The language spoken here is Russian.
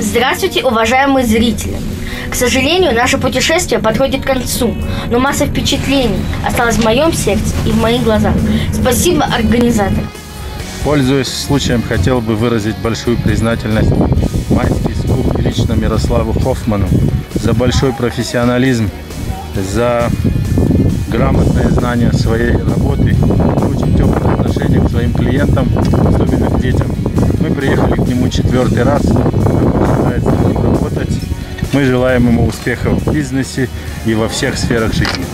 Здравствуйте, уважаемые зрители! К сожалению, наше путешествие подходит к концу, но масса впечатлений осталась в моем сердце и в моих глазах. Спасибо организаторам! Пользуясь случаем, хотел бы выразить большую признательность майский скуп и лично Мирославу Хоффману за большой профессионализм, за грамотное знание своей работы, очень теплое отношение к своим клиентам, особенно к детям. Мы приехали нему четвертый раз, работать. Мы желаем ему успехов в бизнесе и во всех сферах жизни.